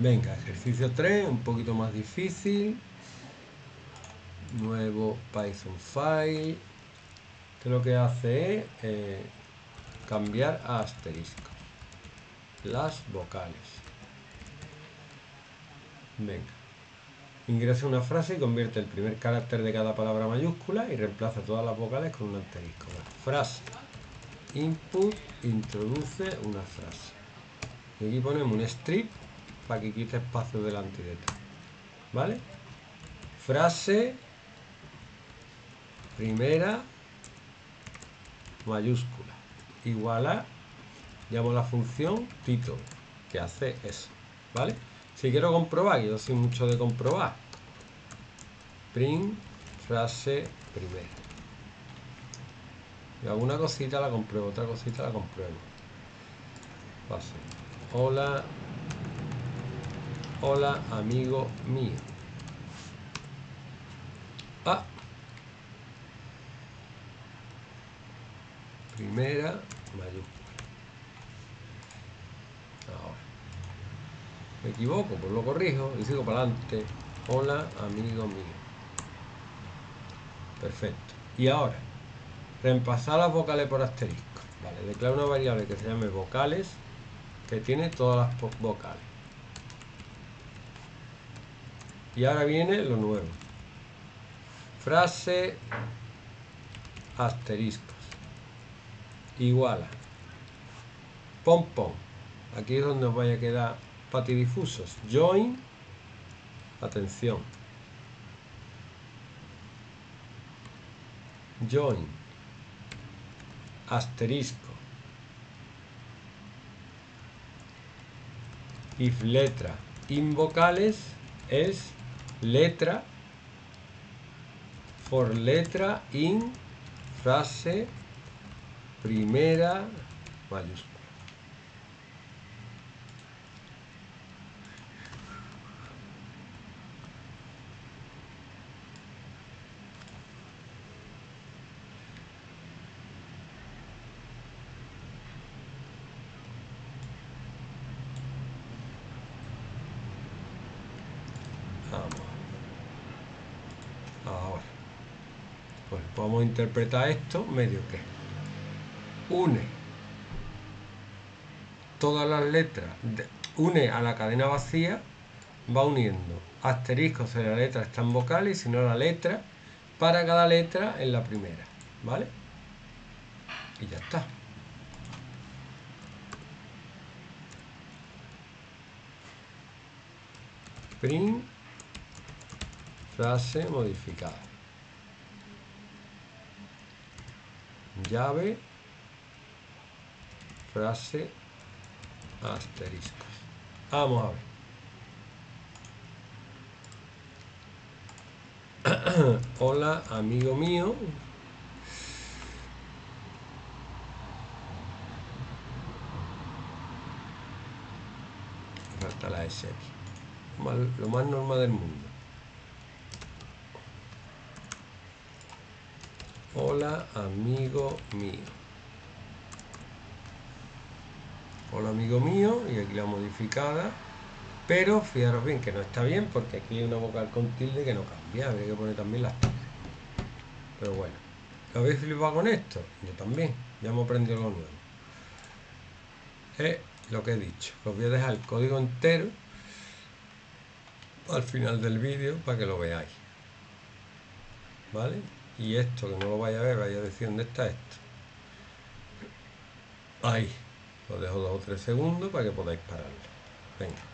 Venga, ejercicio 3, un poquito más difícil. Nuevo Python file. Que lo que hace es eh, cambiar a asterisco las vocales. Venga. Ingresa una frase y convierte el primer carácter de cada palabra mayúscula y reemplaza todas las vocales con un asterisco. Frase. Input introduce una frase. Y aquí ponemos un strip para que quite espacio delante y detrás. ¿Vale? Frase primera mayúscula igual a llamo la función título que hace eso. ¿Vale? Si quiero comprobar, yo soy mucho de comprobar. Print frase primera. Y alguna cosita la compruebo, otra cosita la compruebo. Hola Hola, amigo mío. Ah. Primera mayúscula. Ahora. Me equivoco, pues lo corrijo y sigo para adelante. Hola, amigo mío. Perfecto. Y ahora, reemplazar las vocales por asterisco. Vale, declaro una variable que se llame vocales, que tiene todas las vocales. Y ahora viene lo nuevo. Frase asteriscos. Iguala. Pom pom. Aquí es donde os vaya a quedar patidifusos. Join. Atención. Join. Asterisco. If letra invocales es letra for letra in frase primera mayúscula. Ahora, pues podemos interpretar esto medio que une todas las letras, une a la cadena vacía, va uniendo asteriscos si la letra está en vocal y si no la letra, para cada letra en la primera, ¿vale? Y ya está. Print frase modificada. Llave, frase, asteriscos. Vamos a ver. Hola, amigo mío. Falta la S Lo más normal del mundo. Hola, amigo mío. Hola, amigo mío. Y aquí la modificada. Pero fijaros bien que no está bien porque aquí hay una vocal con tilde que no cambia. Habría que poner también las tildes. Pero bueno. ¿Lo habéis flipado con esto? Yo también. Ya hemos aprendido algo nuevo. Es lo que he dicho. Os voy a dejar el código entero al final del vídeo para que lo veáis. ¿Vale? Y esto que no lo vaya a ver, vaya a decir dónde está esto. Ahí, lo dejo dos o tres segundos para que podáis pararlo. Venga.